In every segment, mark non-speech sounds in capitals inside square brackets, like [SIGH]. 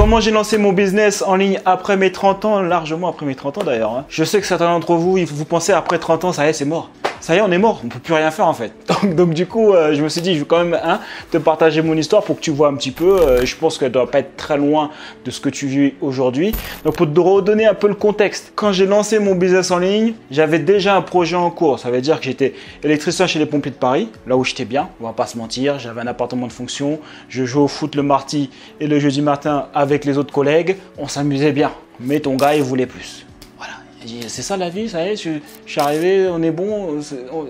Comment j'ai lancé mon business en ligne après mes 30 ans, largement après mes 30 ans d'ailleurs. hein. Je sais que certains d'entre vous, vous pensez après 30 ans, ça y est, c'est mort. Ça y est, on est mort, on peut plus rien faire en fait. [LAUGHS] Donc, donc, du coup, euh, je me suis dit, je vais quand même hein, te partager mon histoire pour que tu vois un petit peu. Euh, je pense qu'elle doit pas être très loin de ce que tu vis aujourd'hui. Donc pour te redonner un peu le contexte, quand j'ai lancé mon business en ligne, j'avais déjà un projet en cours. Ça veut dire que j'étais électricien chez les pompiers de Paris, là où j'étais bien, on va pas se mentir. J'avais un appartement de fonction, je jouais au foot le mardi et le jeudi matin avec les autres collègues. On s'amusait bien. Mais ton gars, il voulait plus. C'est ça la vie, ça y est, je, suis arrivé, on est bon,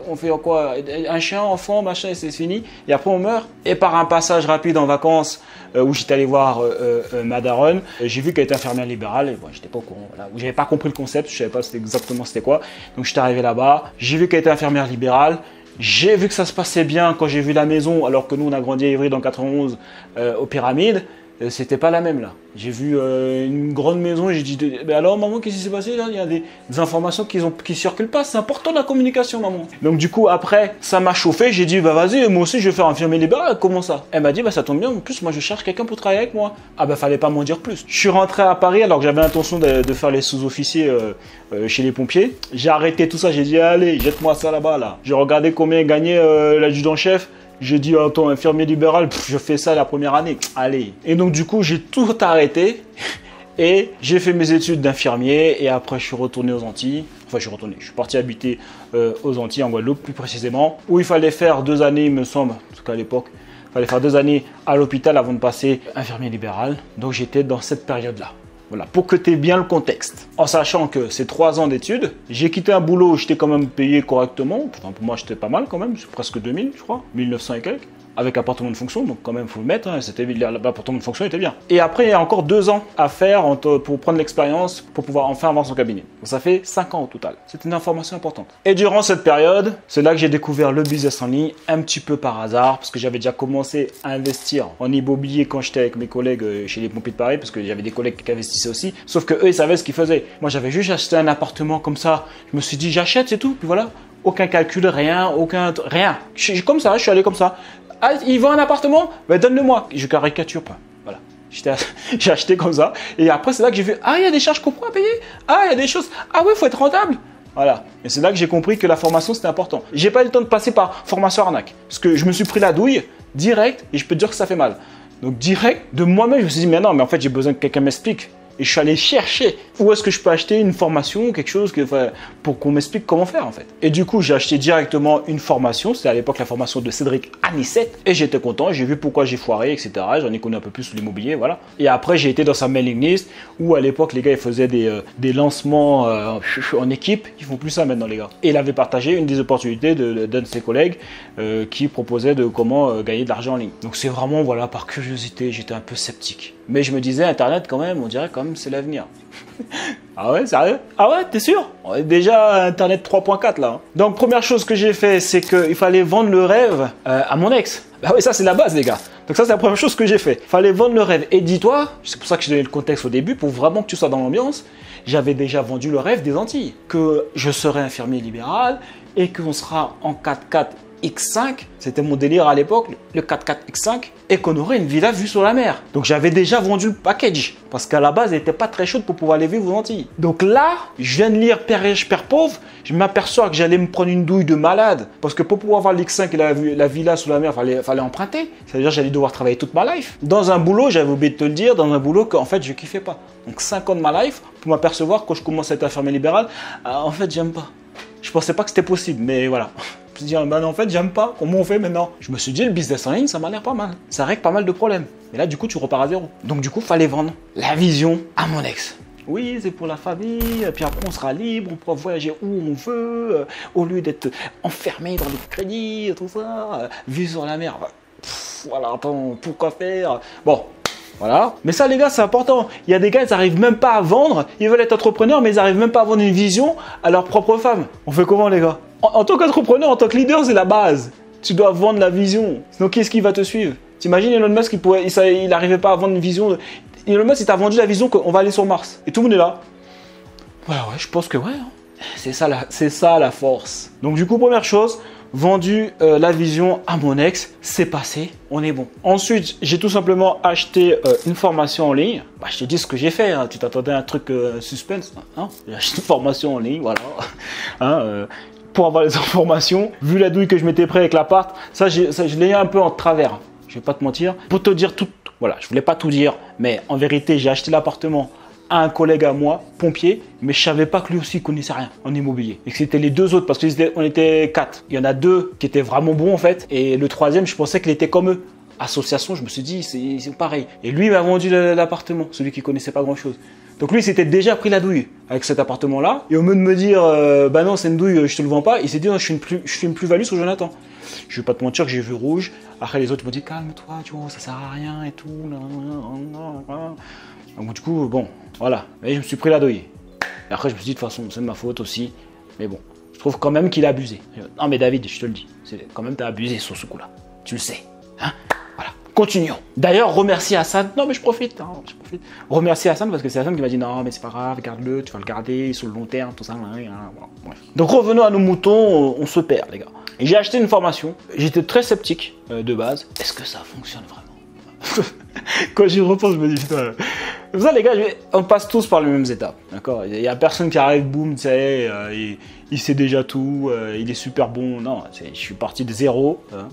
on, fait quoi? Un chien, enfant, machin, et c'est fini. Et après, on meurt. Et par un passage rapide en vacances, euh, où j'étais allé voir euh, euh, ma daronne, euh, j'ai vu qu'elle était infirmière libérale, et bon, j'étais pas au courant, j'avais pas compris le concept, je savais pas exactement c'était quoi. Donc j'étais arrivé là-bas, j'ai vu qu'elle était infirmière libérale, j'ai vu que ça se passait bien quand j'ai vu la maison, alors que nous on a grandi à Ivry dans 91 euh, aux pyramides, c'était pas la même là. J'ai vu euh, une grande maison j'ai dit Mais alors maman qu'est-ce qui s'est passé là? Il y a des, informations qui ont qui circulent pas, c'est important la communication maman. Donc du coup après ça m'a chauffé, j'ai dit bah vas-y moi aussi je vais faire infirmier libéral, comment ça? Elle m'a dit bah ça tombe bien, en plus moi je cherche quelqu'un pour travailler avec moi. Ah bah fallait pas m'en dire plus. Je suis rentré à Paris alors que j'avais l'intention de, faire les sous-officiers euh, euh, chez les pompiers. J'ai arrêté tout ça, j'ai dit allez jette-moi ça là-bas là. J'ai regardé combien gagnait euh, l'adjudant-chef. J'ai dit, attends, infirmier libéral, je fais ça la première année. Allez. Et donc, du coup, j'ai tout arrêté. [LAUGHS] Et j'ai fait mes études d'infirmier. Et après, je suis retourné aux Antilles. Enfin, je suis retourné. Je suis parti habiter euh, aux Antilles, en Guadeloupe, plus précisément. Où il fallait faire deux années, il me semble, en tout cas à l'époque. Il fallait faire deux années à l'hôpital avant de passer infirmier libéral. Donc, j'étais dans cette période-là. Voilà, pour que tu aies bien le contexte. En sachant que c'est trois ans d'études, j'ai quitté un boulot où j'étais quand même payé correctement. Pour moi, j'étais pas mal quand même, c'est presque 2000, je crois, 1900 et quelques. Avec appartement de fonction, donc quand même, faut le mettre, hein, l'appartement de fonction était bien. Et après, il y a encore deux ans à faire pour prendre l'expérience, pour pouvoir enfin avoir son cabinet. Donc ça fait cinq ans au total. C'est une information importante. Et durant cette période, c'est là que j'ai découvert le business en ligne, un petit peu par hasard, parce que j'avais déjà commencé à investir en immobilier quand j'étais avec mes collègues euh, chez les pompiers de Paris, parce que j'avais des collègues qui investissaient aussi. Sauf que eux, ils savaient ce qu'ils faisaient. Moi, j'avais juste acheté un appartement comme ça. Je me suis dit, j'achète, c'est tout. Puis voilà. Aucun calcul, rien, aucun, rien. Je comme ça, je suis allé comme ça. Ah, il vend un appartement Ben donne-le-moi. Je caricature pas. Voilà. [LAUGHS] J'ai acheté comme ça. Et après, c'est là que j'ai vu, ah, il y a des charges coupons à payer. Ah, il y a des choses. Ah ouais, faut être rentable. Voilà. Et c'est là que j'ai compris que la formation, c'était important. J'ai pas eu le temps de passer par formation arnaque. Parce que je me suis pris la douille direct et je peux te dire que ça fait mal. Donc direct, de moi-même, je me suis dit, mais non, mais en fait, j'ai besoin que quelqu'un m'explique. Et je suis allé chercher où est-ce que je peux acheter une formation quelque chose que, pour qu'on m'explique comment faire en fait. Et du coup, j'ai acheté directement une formation. C'était à l'époque la formation de Cédric Anissette. Et j'étais content. J'ai vu pourquoi j'ai foiré, etc. J'en ai connu un peu plus sur l'immobilier, voilà. Et après, j'ai été dans sa mailing list où à l'époque, les gars, ils faisaient des, euh, des lancements euh, en équipe. Ils font plus ça maintenant, les gars. Et il avait partagé une des opportunités d'un de, ses collègues euh, qui proposait de comment gagner de l'argent en ligne. Donc c'est vraiment, voilà, par curiosité, j'étais un peu sceptique. Mais je me disais, Internet, quand même, on dirait quand même c'est l'avenir. [LAUGHS] Ah ouais, sérieux? Ah ouais, t'es sûr? On est déjà à Internet 3.4 là. hein. Donc première chose que j'ai fait, c'est qu'il fallait vendre le rêve euh, à mon ex. Bah oui, ça c'est la base les gars. Donc ça c'est la première chose que j'ai fait. Fallait vendre le rêve. Et dis-toi, c'est pour ça que j'ai donné le contexte au début, pour vraiment que tu sois dans l'ambiance, j'avais déjà vendu le rêve des Antilles. Que je serai infirmier libéral et qu'on sera en 4x4 X5, c'était mon délire à l'époque, le 4x4 X5, et qu'on aurait une villa vue sur la mer. Donc j'avais déjà vendu le package, parce qu'à la base, elle n'était pas très chaude pour pouvoir aller vivre aux Antilles. Donc là, je viens de lire Père riche, Père pauvre, je m'aperçois que j'allais me prendre une douille de malade, parce que pour pouvoir avoir l'X5 et la, la villa sur la mer, fallait, fallait emprunter. Ça veut dire que j'allais devoir travailler toute ma life. Dans un boulot, j'avais oublié de te le dire, dans un boulot qu'en fait, je kiffais pas. Donc 5 ans de ma life, pour m'apercevoir quand je commence à être infirmier libéral, ah, en fait, j'aime pas. Je pensais pas que c'était possible, mais voilà. Je me suis dit, bah, en fait, j'aime pas. Comment on fait maintenant Je me suis dit, le business en ligne, ça m'a l'air pas mal. Ça règle pas mal de problèmes. Mais là, du coup, tu repars à zéro. Donc, du coup, fallait vendre la vision à mon ex. Oui, c'est pour la famille, puis après on sera libre, on pourra voyager où on veut, euh, au lieu d'être enfermé dans les crédits, tout ça, euh, vue sur la mer. Pff, voilà, attends, pourquoi faire? Bon, voilà. Mais ça, les gars, c'est important. Il y a des gars, ils n'arrivent même pas à vendre. Ils veulent être entrepreneurs, mais ils n'arrivent même pas à vendre une vision à leur propre femme. On fait comment, les gars? En, tant qu'entrepreneur, en tant que leader, c'est la base. Tu dois vendre la vision. Sinon, qu'est-ce qui va te suivre? T'imagines Elon Musk, il pourrait, il n'arrivait pas à vendre une vision. De... Elon Musk, il t'a vendu la vision qu'on va aller sur Mars. Et tout le monde est là. Ouais, ouais, je pense que ouais. hein. C'est ça, la, c'est ça la force. Donc, du coup, première chose, vendu euh, la vision à mon ex, c'est passé, on est bon. Ensuite, j'ai tout simplement acheté euh, une formation en ligne. Bah, je te dis ce que j'ai fait, hein. tu t'attendais à un truc euh, suspense. Hein j'ai acheté une formation en ligne, voilà. [LAUGHS] Hein, pour avoir les [LAUGHS] informations, vu la douille que je m'étais prêt avec l'appart, ça, je l'ai un peu en travers. Je vais pas te mentir. Pour te dire tout, voilà, je voulais pas tout dire, mais en vérité, j'ai acheté l'appartement à un collègue à moi, pompier, mais je savais pas que lui aussi connaissait rien en immobilier. Et que c'était les deux autres, parce qu'on était quatre. Il y en a deux qui étaient vraiment bons en fait, et le troisième, je pensais qu'il était comme eux. Association, je me suis dit, c'est pareil. Et lui m'a vendu l'appartement, celui qui connaissait pas grand chose. Donc lui, il s'était déjà pris la douille avec cet appartement-là. Et au lieu de me dire, euh, bah non, c'est une douille, je te le vends pas, il s'est dit, je fais une plus, je fais une plus-value sur Jonathan. Je vais pas te mentir que j'ai vu rouge. Après, les autres m'ont dit, calme-toi, tu vois, ça sert à rien et tout. Donc du coup, bon, voilà. Et je me suis pris la douille. Et après, je me suis dit, de toute façon, c'est de ma faute aussi. Mais bon, je trouve quand même qu'il a abusé. Non, mais David, je te le dis, quand même, t'as abusé sur ce coup-là. Tu le sais. Hein? Continuons. D'ailleurs, remercie Hassan. Non, mais je profite, hein, je profite. Remercie Hassan parce que c'est Hassan qui m'a dit non, mais c'est pas grave, garde-le, tu vas le garder sur le long terme, tout ça. Donc revenons à nos moutons, on se perd, les gars. J'ai acheté une formation. J'étais très sceptique euh, de base. Est-ce que ça fonctionne vraiment? [LAUGHS] Quand j'y repense, je me dis putain. Comme ça, les gars, on passe tous par les mêmes étapes. D'accord? Il n'y a personne qui arrive, boum, tu sais, euh, il, sait déjà tout, euh, il est super bon. Non, je suis parti de zéro. Hein.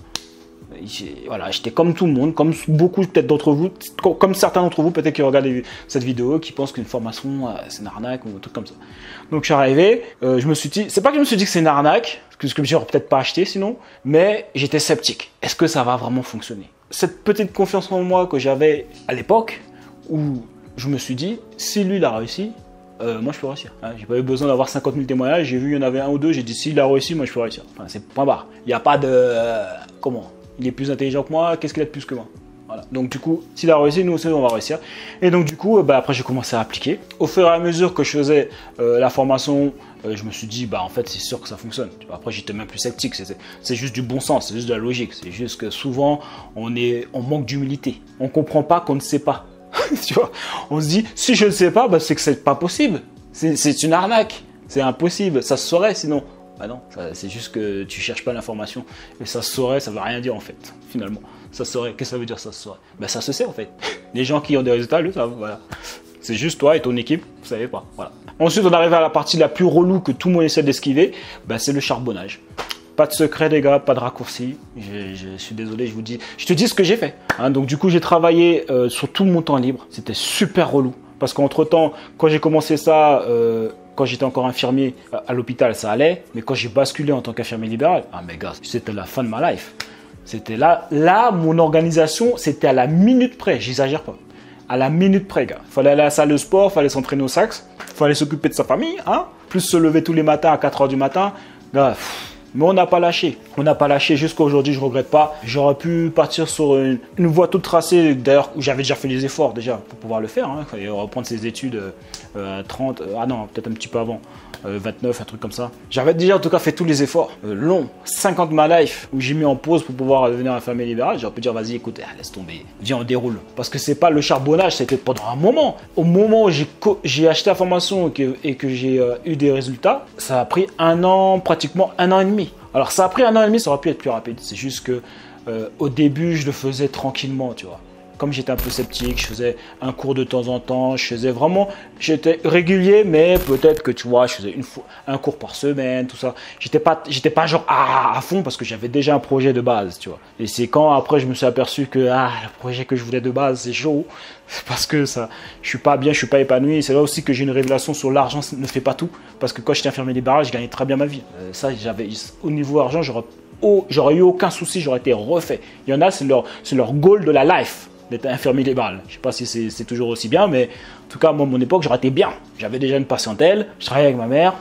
Voilà, j'étais comme tout le monde, comme beaucoup peut-être d'entre vous, comme certains d'entre vous peut-être qui regardent cette vidéo, qui pensent qu'une formation euh, c'est une arnaque ou un truc comme ça. Donc je suis arrivé, je me suis dit, c'est pas que je me suis dit que c'est une arnaque, parce que j'aurais peut-être pas acheté sinon, mais j'étais sceptique. Est-ce que ça va vraiment fonctionner? Cette petite confiance en moi que j'avais à l'époque, où je me suis dit, si lui il a réussi, euh, moi je peux réussir. Hein, j'ai pas eu besoin d'avoir 50 000 témoignages, j'ai vu il y en avait un ou deux, j'ai dit s'il a réussi, moi je peux réussir. Enfin, c'est point barre. Il n'y a pas de. Euh, comment? Il est plus intelligent que moi, qu'est-ce qu'il a de plus que moi voilà. Donc du coup, s'il a réussi, nous aussi on va réussir. Et donc du coup, bah, après j'ai commencé à appliquer. Au fur et à mesure que je faisais euh, la formation, je me suis dit, bah en fait c'est sûr que ça fonctionne. Après j'étais même plus sceptique, c'est juste du bon sens, c'est juste de la logique. C'est juste que souvent on, est, on manque d'humilité. On comprend pas qu'on ne sait pas. [LAUGHS] tu vois, on se dit, si je ne sais pas, bah, c'est que c'est pas possible. C'est une arnaque. C'est impossible. Ça se saurait sinon. Bah non, c'est juste que tu cherches pas l'information. Et ça se saurait, ça veut rien dire en fait, finalement. Ça se saurait, qu'est-ce que ça veut dire ça se saurait? Bah ça se sait en fait. [LAUGHS] Les gens qui ont des résultats, le savent, voilà. C'est juste toi et ton équipe, vous savez pas. Voilà. Ensuite, on arrive à la partie la plus relou que tout le monde essaie d'esquiver, bah, c'est le charbonnage. Pas de secret, les gars, pas de raccourci. Je, suis désolé, je vous dis. Je te dis ce que j'ai fait. Hein. donc, du coup, j'ai travaillé euh, sur tout mon temps libre. C'était super relou. Parce qu'entre temps, quand j'ai commencé ça, euh, quand j'étais encore infirmier à, l'hôpital, ça allait. Mais quand j'ai basculé en tant qu'infirmier libéral, ah, mais gars, c'était la fin de ma life. C'était là, là, mon organisation, c'était à la minute près. J'exagère pas. À la minute près, gars. Fallait aller à la salle de sport, fallait s'entraîner au sax, fallait s'occuper de sa famille, hein. Plus se lever tous les matins à 4 h du matin. Gars, mais on n'a pas lâché. On n'a pas lâché jusqu'à aujourd'hui, je regrette pas. J'aurais pu partir sur une, voie toute tracée, d'ailleurs, où j'avais déjà fait les efforts déjà pour pouvoir le faire. Hein. Fallait reprendre ses études euh, à 30, euh, ah non, peut-être un petit peu avant. 29, euh, un truc comme ça. J'avais déjà en tout cas fait tous les efforts euh, longs, 50 de ma life, où j'ai mis en pause pour pouvoir devenir un famille libérale. J'aurais pu dire, vas-y, écoute, eh, laisse tomber, viens, on déroule. Parce que c'est pas le charbonnage, c'était pendant un moment. Au moment où j'ai acheté la formation et que, j'ai euh, eu des résultats, ça a pris un an, pratiquement un an et demi. Alors ça a pris un an et demi, ça aurait pu être plus rapide. C'est juste que au début, je le faisais tranquillement, tu vois comme j'étais un peu sceptique, je faisais un cours de temps en temps, je faisais vraiment, j'étais régulier, mais peut-être que tu vois, je faisais une fois, un cours par semaine, tout ça. J'étais pas, j'étais pas genre à, fond parce que j'avais déjà un projet de base, tu vois. Et c'est quand après je me suis aperçu que ah, le projet que je voulais de base c'est chaud [LAUGHS] parce que ça, je suis pas bien, je suis pas épanoui. C'est là aussi que j'ai une révélation sur l'argent ne fait pas tout parce que quand j'étais infirmier libéral, je gagnais très bien ma vie. Euh, ça, j'avais au niveau argent, j'aurais j'aurais eu aucun souci, j'aurais été refait. Il y en a, c'est leur, c'est leur goal de la life d'être infirmier libéral. Je sais pas si c'est toujours aussi bien, mais en tout cas, moi, à mon époque, j'aurais été bien. J'avais déjà une patientèle, je travaillais avec ma mère.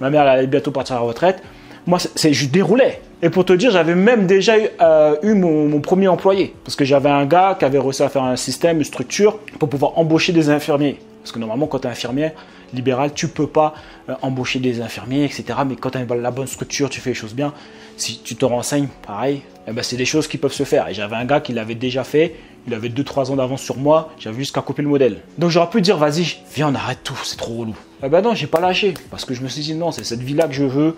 Ma mère elle allait bientôt partir à la retraite. Moi, c'est je déroulais. Et pour te dire, j'avais même déjà eu, euh, mon, premier employé. Parce que j'avais un gars qui avait réussi à faire un système, une structure pour pouvoir embaucher des infirmiers. Parce que normalement, quand tu es infirmier libéral, tu peux pas euh, embaucher des infirmiers, etc. Mais quand tu as la bonne structure, tu fais les choses bien. Si tu te renseignes, pareil, eh ben, c'est des choses qui peuvent se faire. Et j'avais un gars qui l'avait déjà fait. Il avait 2-3 ans d'avance sur moi. J'avais juste qu'à copier le modèle. Donc j'aurais pu dire, vas-y, viens, on arrête tout. C'est trop relou. Eh ben non, j'ai pas lâché. Parce que je me suis dit, non, c'est cette vie-là que je veux.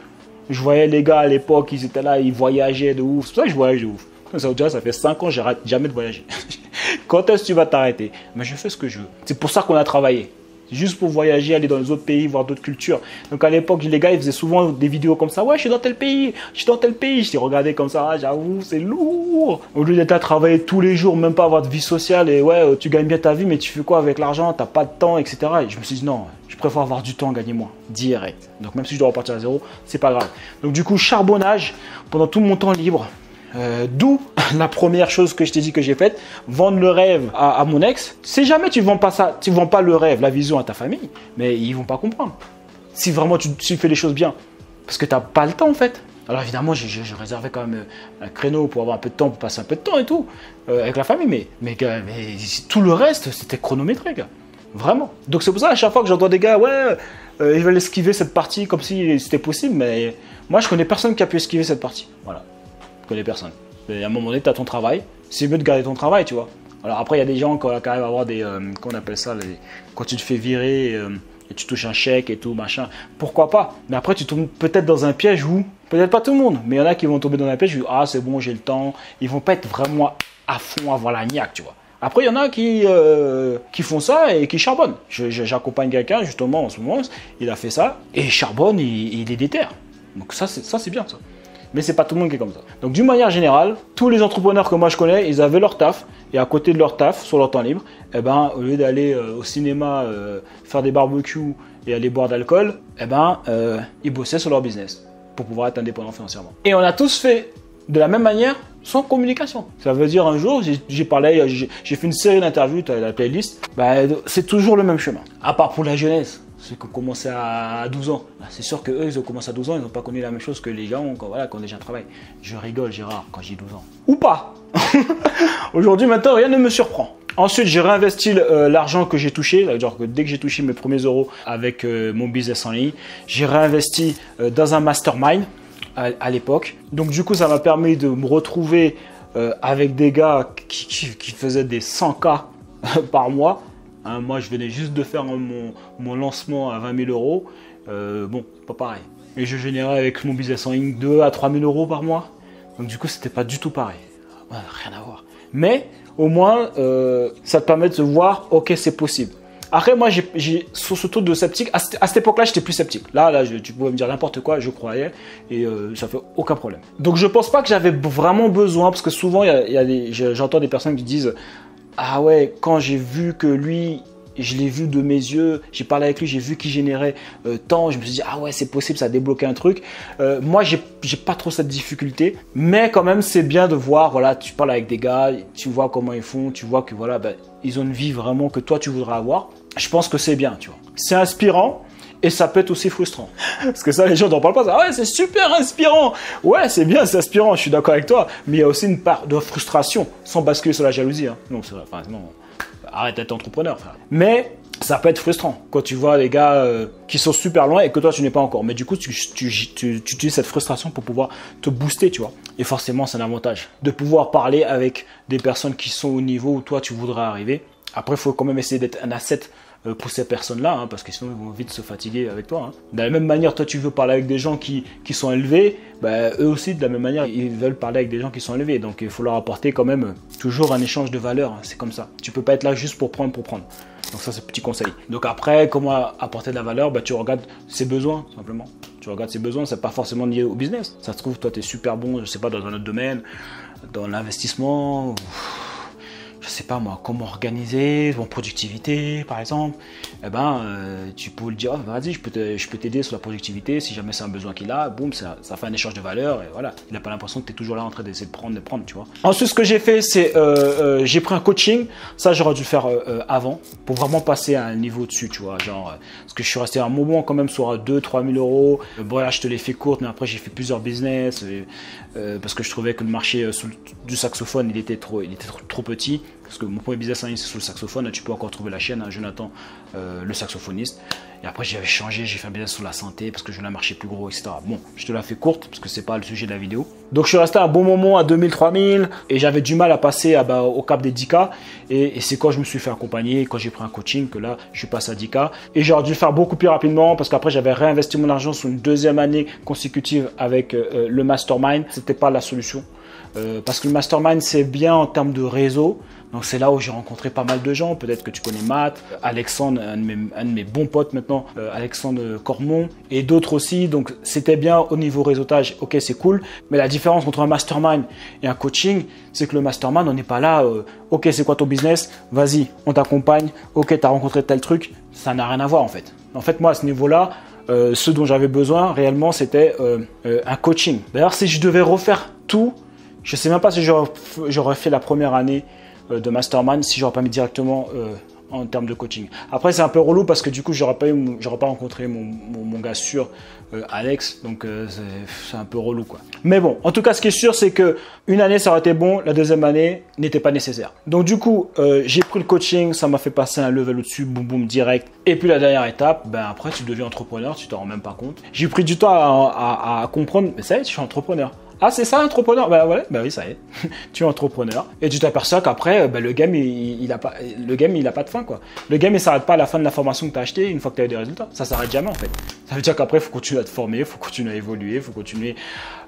Je voyais les gars à l'époque, ils étaient là, ils voyageaient de ouf. C'est pour ça que je voyage de ouf. Ça, déjà, ça fait 5 ans, j'arrête jamais de voyager. [LAUGHS] Quand est-ce que tu vas t'arrêter? Mais je fais ce que je veux. C'est pour ça qu'on a travaillé juste pour voyager, aller dans les autres pays, voir d'autres cultures. Donc à l'époque, les gars, ils faisaient souvent des vidéos comme ça. Ouais, je suis dans tel pays, je suis dans tel pays. Je t'ai regardé comme ça, ah, j'avoue, c'est lourd. Au lieu d'être à travailler tous les jours, même pas avoir de vie sociale, et ouais, tu gagnes bien ta vie, mais tu fais quoi avec l'argent? T'as pas de temps, etc. Et je me suis dit, non, je préfère avoir du temps, gagner moins, direct. Donc même si je dois repartir à zéro, c'est pas grave. Donc du coup, charbonnage pendant tout mon temps libre. Euh, d'où [LAUGHS] la première chose que je t'ai dit que j'ai faite, vendre le rêve à, mon ex. Si jamais tu vends pas ça, tu vends pas le rêve, la vision à ta famille, mais ils vont pas comprendre. Si vraiment tu, fais les choses bien, parce que tu n'as pas le temps en fait. Alors évidemment, j'ai réservé quand même euh, un créneau pour avoir un peu de temps, pour passer un peu de temps et tout, euh, avec la famille, mais, mais, tout le reste, c'était chronométré, gars. Vraiment. Donc c'est pour ça, à chaque fois que j'entends des gars, ouais, ils veulent esquiver cette partie comme si c'était possible, mais moi je connais personne qui a pu esquiver cette partie. Voilà les personnes. Et à un moment donné, tu as ton travail, c'est mieux de garder ton travail, tu vois. Alors après, il y a des gens qui arrivent à avoir des. Euh, comment on appelle ça Quand tu te fais virer euh, et tu touches un chèque et tout, machin. Pourquoi pas? Mais après, tu tombes peut-être dans un piège où. Peut-être pas tout le monde, mais il y en a qui vont tomber dans un piège où. Ah, c'est bon, j'ai le temps. Ils vont pas être vraiment à fond, avoir la niaque, tu vois. Après, il y en a qui, euh, qui font ça et qui charbonnent. J'accompagne quelqu'un, justement, en ce moment, il a fait ça, et charbonne, il, il est déter. Donc ça, c'est bien, ça mais c'est pas tout le monde qui est comme ça. Donc d'une manière générale, tous les entrepreneurs que moi je connais, ils avaient leur taf et à côté de leur taf, sur leur temps libre, eh ben au lieu d'aller euh, au cinéma euh, faire des barbecues et aller boire d'alcool, eh ben euh, ils bossaient sur leur business pour pouvoir être indépendants financièrement. Et on a tous fait de la même manière sans communication. Ça veut dire un jour, j'ai parlé, j'ai fait une série d'interviews, tu as la playlist, bah, c'est toujours le même chemin. À part pour la jeunesse, ceux qui ont commencé à 12 ans. Bah, c'est sûr qu'eux, ils ont commencé à 12 ans, ils n'ont pas connu la même chose que les gens voilà, quand déjà travaillent. Je rigole, Gérard, quand j'ai 12 ans. Ou pas [LAUGHS] Aujourd'hui, maintenant, rien ne me surprend. Ensuite, j'ai réinvesti euh, l'argent que j'ai touché, c'est-à-dire que dès que j'ai touché mes premiers euros avec euh, mon business en ligne, j'ai réinvesti euh, dans un mastermind à, l'époque. Donc du coup, ça m'a permis de me retrouver avec des gars qui, qui faisaient des 100K [LAUGHS] par mois Hein, moi, je venais juste de faire mon, lancement à 20 000 euros. Euh, bon, pas pareil. Et je générais avec mon business en ligne 2 à 3 000 euros par mois. Donc du coup, c'était pas du tout pareil. rien à voir. Mais au moins, euh, ça te permet de se voir, ok, c'est possible. Après, moi, j'ai sur ce taux de sceptique, à, cette, époque-là, j'étais plus sceptique. Là, là, tu pouvais me dire n'importe quoi, je croyais, et euh, ça fait aucun problème. Donc, je pense pas que j'avais vraiment besoin, parce que souvent, j'entends des personnes qui disent, ah ouais, quand j'ai vu que lui, je l'ai vu de mes yeux, j'ai parlé avec lui, j'ai vu qu'il générait euh, tant, je me suis dit, ah ouais, c'est possible, ça a débloqué un truc. Euh, moi, j'ai pas trop cette difficulté, mais quand même, c'est bien de voir, voilà, tu parles avec des gars, tu vois comment ils font, tu vois que voilà, ben, ils ont une vie vraiment que toi, tu voudrais avoir. Je pense que c'est bien, tu vois. C'est inspirant, et ça peut être aussi frustrant. Parce que ça, les gens n'en parlent pas. Ah ouais, c'est super inspirant. Ouais, c'est bien, c'est inspirant, je suis d'accord avec toi. Mais il y a aussi une part de frustration, sans basculer sur la jalousie. Hein. Non, c'est enfin, non. Arrête d'être entrepreneur. Mais ça peut être frustrant quand tu vois les gars euh, qui sont super loin et que toi tu n'es pas encore. Mais du coup, tu, tu, utilises cette frustration pour pouvoir te booster, tu vois. Et forcément, c'est un avantage de pouvoir parler avec des personnes qui sont au niveau où toi tu voudrais arriver. Après, il faut quand même essayer d'être un asset pour ces personnes-là, hein, parce que sinon ils vont vite se fatiguer avec toi. Hein. De la même manière, toi tu veux parler avec des gens qui, sont élevés, bah, eux aussi de la même manière ils veulent parler avec des gens qui sont élevés. Donc il faut leur apporter quand même toujours un échange de valeurs. Hein. C'est comme ça. Tu peux pas être là juste pour prendre pour prendre. Donc ça c'est petit conseil. Donc après, comment apporter de la valeur bah, Tu regardes ses besoins simplement. Tu regardes ses besoins, c'est pas forcément lié au business. Ça se trouve, toi tu es super bon, je sais pas, dans un autre domaine, dans l'investissement je sais pas moi, comment organiser, mon productivité par exemple, eh ben, euh, tu peux le dire, oh, vas-y, je peux t'aider sur la productivité, si jamais c'est un besoin qu'il a, boum, ça, fait un échange de valeur, et voilà. Il n'a pas l'impression que tu es toujours là en train d'essayer de prendre, de prendre, tu vois. Ensuite, ce que j'ai fait, c'est, euh, euh, j'ai pris un coaching, ça j'aurais dû le faire avant, pour vraiment passer à un niveau dessus, tu vois, genre, parce que je suis resté un moment quand même sur 2-3 000 euros, bon là je te l'ai fait courte, mais après j'ai fait plusieurs business, parce que je trouvais que le marché du saxophone, il était trop, il était trop petit, parce que mon premier business en ligne c'est sur le saxophone. Tu peux encore trouver la chaîne, hein, Jonathan, euh, le saxophoniste. Et après j'avais changé, j'ai fait un business sur la santé parce que je voulais un marché plus gros, etc. Bon, je te la fais courte parce que c'est pas le sujet de la vidéo. Donc je suis resté un bon moment à 2000, 3000 et j'avais du mal à passer bah, au cap des 10K. Et, c'est quand je me suis fait accompagner, quand j'ai pris un coaching, que là je suis passé à 10K. Et j'aurais dû le faire beaucoup plus rapidement parce qu'après j'avais réinvesti mon argent sur une deuxième année consécutive avec euh, euh, le mastermind. C'était pas la solution. Euh, parce que le mastermind, c'est bien en termes de réseau. Donc c'est là où j'ai rencontré pas mal de gens. Peut-être que tu connais Matt, Alexandre, un de mes, bons potes maintenant, euh, Alexandre Cormon, et d'autres aussi. Donc c'était bien au niveau réseautage. Ok, c'est cool. Mais la différence entre un mastermind et un coaching, c'est que le mastermind, on n'est pas là. Euh, ok, c'est quoi ton business? Vas-y, on t'accompagne. Ok, tu as rencontré tel truc. Ça n'a rien à voir en fait. En fait, moi à ce niveau-là, ce dont j'avais besoin réellement, c'était un coaching. D'ailleurs, si je devais refaire tout, je sais même pas si j'aurais fait la première année euh, de mastermind si j'aurais pas mis directement euh, en termes de coaching. Après, c'est un peu relou parce que du coup, j'aurais pas, pas rencontré mon, mon, gars sûr, euh, Alex, donc c'est un peu relou quoi. Mais bon, en tout cas, ce qui est sûr, c'est que une année, ça aurait été bon, la deuxième année n'était pas nécessaire. Donc du coup, j'ai pris le coaching, ça m'a fait passer un level au-dessus, boum boum direct. Et puis la dernière étape, ben après, tu deviens entrepreneur, tu t'en rends même pas compte. J'ai pris du temps à, à comprendre, mais ça y est, je suis entrepreneur. Ah, c'est ça, entrepreneur? Bah ouais, bah oui, ça y est. [LAUGHS] tu es entrepreneur. Et tu t'aperçois qu'après, bah, le game, il, il, a pas, le game, il a pas de fin, quoi. Le game, il s'arrête pas à la fin de la formation que tu as acheté une fois que tu as eu des résultats. Ça s'arrête jamais, en fait. Ça veut dire qu'après, il faut continuer à te former, il faut continuer à évoluer, il faut continuer,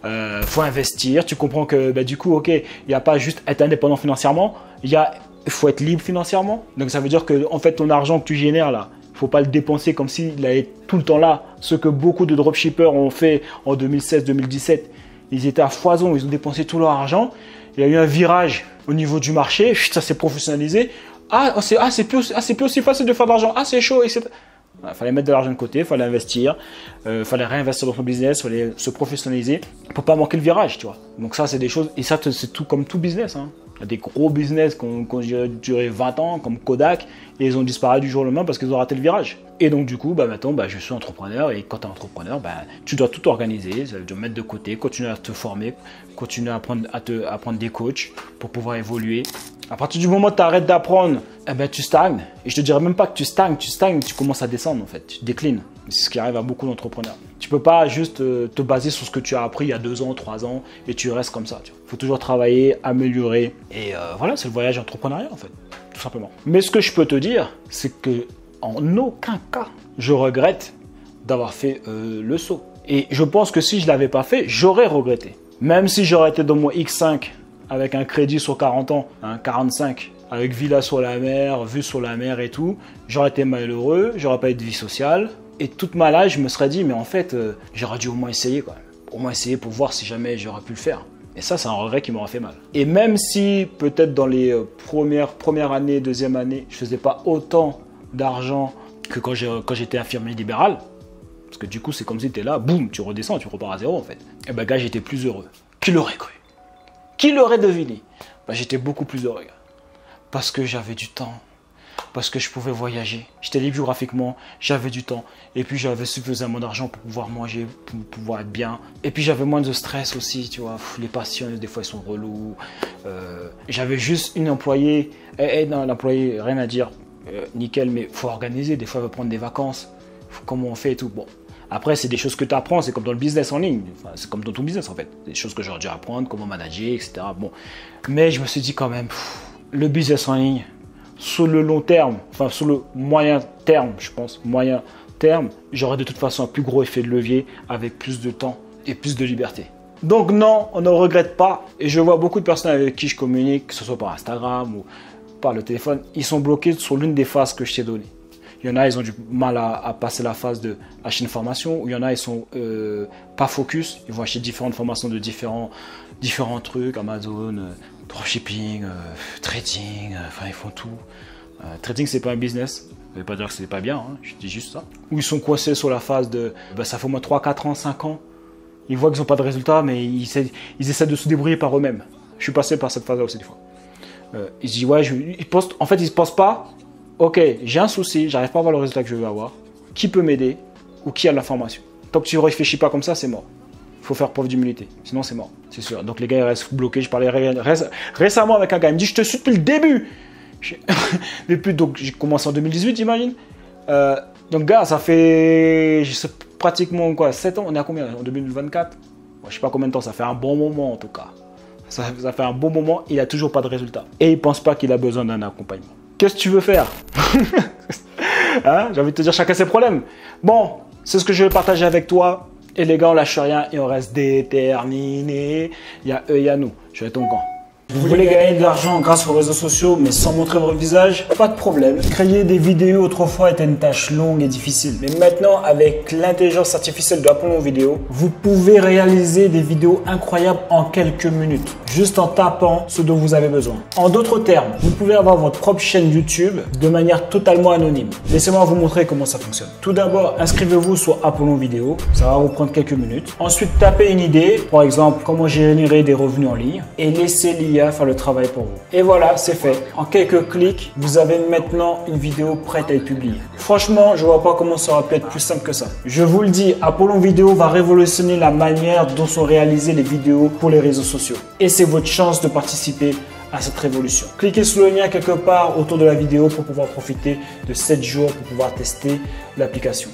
euh, faut investir. Tu comprends que, bah, du coup, ok, il n'y a pas juste être indépendant financièrement, il y a, faut être libre financièrement. Donc ça veut dire que, en fait, ton argent que tu génères là, faut pas le dépenser comme s'il allait tout le temps là. Ce que beaucoup de dropshippers ont fait en 2016-2017 ils étaient à foison, ils ont dépensé tout leur argent. Il y a eu un virage au niveau du marché, ça s'est professionnalisé. Ah, c'est ah, plus, ah, plus aussi facile de faire de l'argent. Ah, c'est chaud, etc. Il fallait mettre de l'argent de côté, il fallait investir, il euh, fallait réinvestir dans son business, il fallait se professionnaliser pour pas manquer le virage, tu vois. Donc ça, c'est des choses, et ça, c'est tout comme tout business. Hein. Des gros business qui ont, duré 20 ans, comme Kodak, et ils ont disparu du jour au lendemain parce qu'ils ont raté le virage. Et donc, du coup, bah, maintenant, bah, je suis entrepreneur, et quand tu es entrepreneur, bah, tu dois tout organiser, tu dois mettre de côté, continuer à te former, continuer à, te, à prendre des coachs pour pouvoir évoluer. À partir du moment où tu arrêtes d'apprendre, eh ben, tu stagnes. Et je te dirais même pas que tu stagnes, tu stagnes, tu commences à descendre en fait, tu déclines. C'est ce qui arrive à beaucoup d'entrepreneurs. Tu peux pas juste euh, te baser sur ce que tu as appris il y a deux ans, trois ans et tu restes comme ça. Il faut toujours travailler, améliorer. Et euh, voilà, c'est le voyage entrepreneurial en fait, tout simplement. Mais ce que je peux te dire, c'est que en aucun cas, je regrette d'avoir fait euh, le saut. Et je pense que si je l'avais pas fait, j'aurais regretté. Même si j'aurais été dans mon X5 avec un crédit sur 40 ans, un 45, avec villa sur la mer, vue sur la mer et tout, j'aurais été malheureux, j'aurais pas eu de vie sociale. Et toute ma life, je me serais dit, mais en fait, euh, j'aurais dû au moins essayer, quoi. Au moins essayer pour voir si jamais j'aurais pu le faire. Et ça, c'est un regret qui m'aurait fait mal. Et même si, peut-être dans les euh, premières, années, deuxième année, je faisais pas autant d'argent que quand j'étais infirmier libéral, parce que du coup, c'est comme si tu là, boum, tu redescends, tu repars à zéro en fait. Et ben, gars, j'étais plus heureux. Qui l'aurait cru Qui l'aurait deviné? Ben, J'étais beaucoup plus heureux, Parce que j'avais du temps. Parce que je pouvais voyager. J'étais libre géographiquement, j'avais du temps. Et puis j'avais suffisamment d'argent pour pouvoir manger, pour pouvoir être bien. Et puis j'avais moins de stress aussi, tu vois. les patients, des fois, ils sont relous. Euh, j'avais juste une employée. Et, et non, l'employé, rien à dire. Euh, nickel, mais faut organiser. Des fois, il va prendre des vacances. Comment on fait et tout. Bon, après, c'est des choses que tu apprends, c'est comme dans le business en ligne. c'est comme dans ton business en fait. Des choses que j'aurais dû apprendre, comment manager, etc. Bon. Mais je me suis dit quand même, le business en ligne, sur le long terme, enfin sur le moyen terme, je pense, moyen terme, j'aurais de toute façon un plus gros effet de levier avec plus de temps et plus de liberté. Donc non, on ne regrette pas. Et je vois beaucoup de personnes avec qui je communique, que ce soit par Instagram ou par le téléphone, ils sont bloqués sur l'une des phases que je t'ai données. Il y en a, ils ont du mal à, passer la phase de acheter une formation, ou il y en a, ils sont euh, pas focus, ils vont acheter différentes formations de différents, différents trucs, Amazon, euh, dropshipping, euh, trading, enfin ils font tout. trading, c'est pas un business, ça veut pas dire que c'est pas bien, hein, je dis juste ça. Ou ils sont coincés sur la phase de bah, ça fait au moins 3, 4 ans, 5 ans, ils voient qu'ils n'ont pas de résultats, mais ils essaient, ils essaient de se débrouiller par eux-mêmes. Je suis passé par cette phase-là aussi des fois. ils se disent, ouais, je, ils postent, en fait, ils ne se pensent pas ok, j'ai un souci, j'arrive pas à avoir le résultat que je veux avoir, qui peut m'aider ou qui a l'information? Tant que tu réfléchis pas comme ça, c'est mort. il faut faire preuve d'humilité. Sinon, c'est mort, c'est sûr. Donc, les gars, ils restent bloqués. Je parlais récemment avec un gars, il me dit Je te suis depuis le début. depuis, [LAUGHS] donc, j'ai commencé en 2018, j'imagine. Euh, donc, gars, ça fait pratiquement quoi, 7 ans. On est à combien? En 2024 Je sais pas combien de temps, ça fait un bon moment en tout cas. Ça, ça fait un bon moment, il a toujours pas de résultat. Et il pense pas qu'il a besoin d'un accompagnement. Qu'est-ce que tu veux faire [LAUGHS] hein J'ai envie de te dire, chacun ses problèmes. Bon, c'est ce que je vais partager avec toi. Et les gars, on lâche rien et on reste déterminé. Il y a eux, il y a nous. Je vais ton camp. Vous voulez gagner de l'argent grâce aux réseaux sociaux mais sans montrer votre visage Pas de problème. Créer des vidéos autrefois était une tâche longue et difficile. Mais maintenant, avec l'intelligence artificielle de Apollon Vidéo, vous pouvez réaliser des vidéos incroyables en quelques minutes, juste en tapant ce dont vous avez besoin. En d'autres termes, vous pouvez avoir votre propre chaîne YouTube de manière totalement anonyme. Laissez-moi vous montrer comment ça fonctionne. Tout d'abord, inscrivez-vous sur Apollon Vidéo. Ça va vous prendre quelques minutes. Ensuite, tapez une idée, par exemple, comment générer des revenus en ligne et laissez faire le travail pour vous. Et voilà, c'est fait. En quelques clics, vous avez maintenant une vidéo prête à être publiée. Franchement, je vois pas comment ça aurait pu être plus simple que ça. Je vous le dis, Apollon Vidéo va révolutionner la manière dont sont réalisées les vidéos pour les réseaux sociaux. Et c'est votre chance de participer à cette révolution. Cliquez sur le lien quelque part autour de la vidéo pour pouvoir profiter de 7 jours pour pouvoir tester l'application.